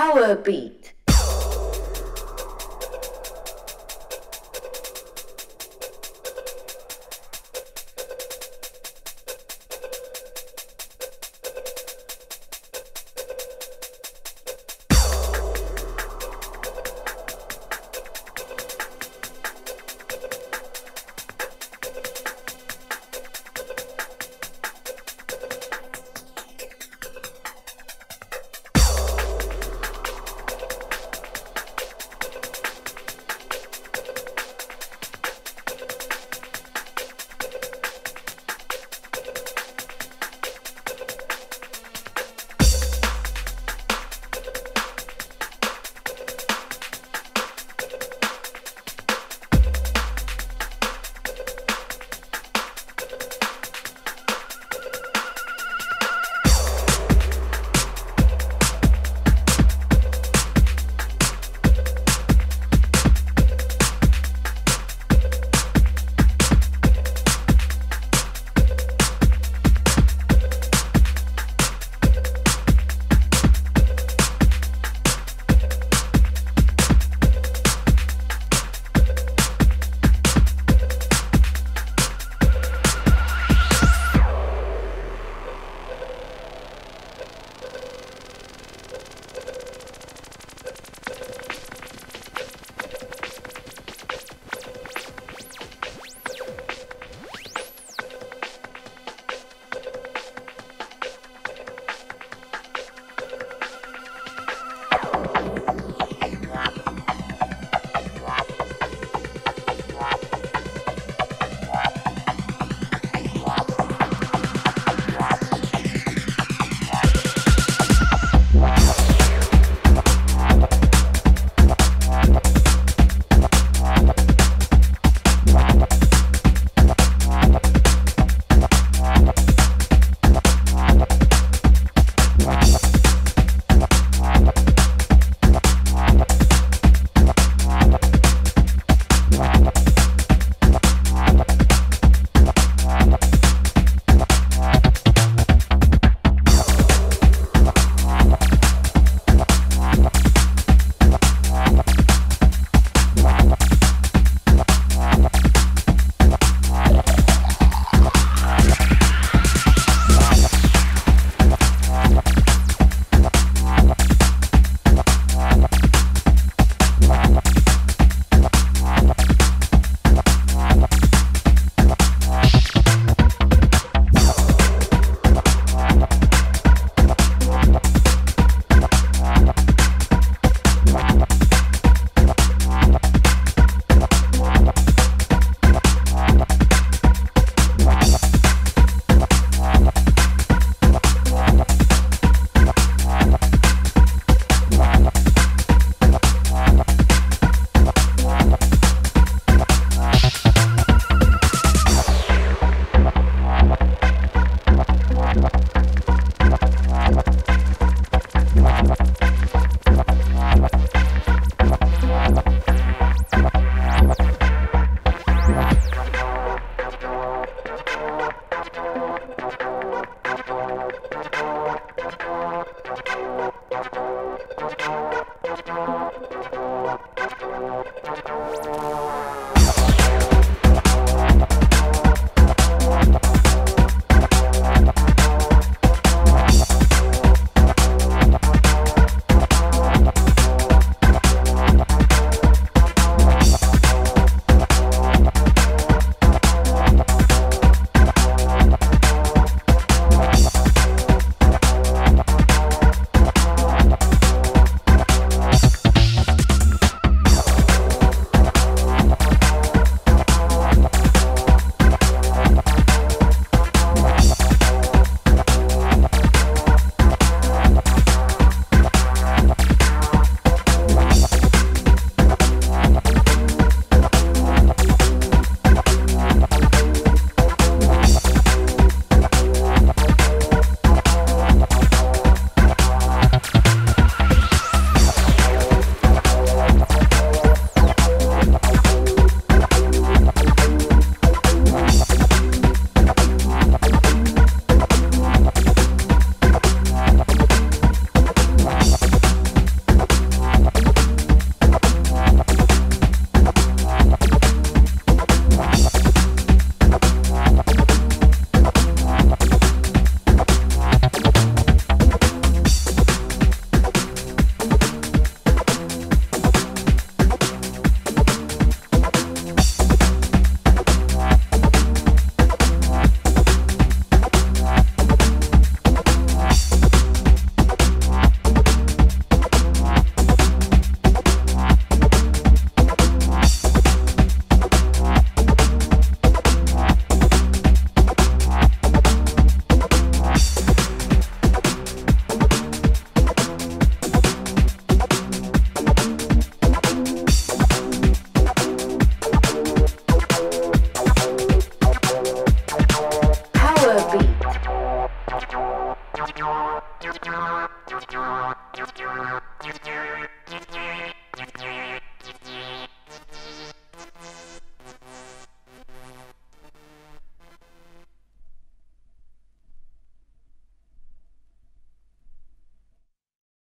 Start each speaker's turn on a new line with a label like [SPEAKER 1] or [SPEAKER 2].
[SPEAKER 1] powerbeat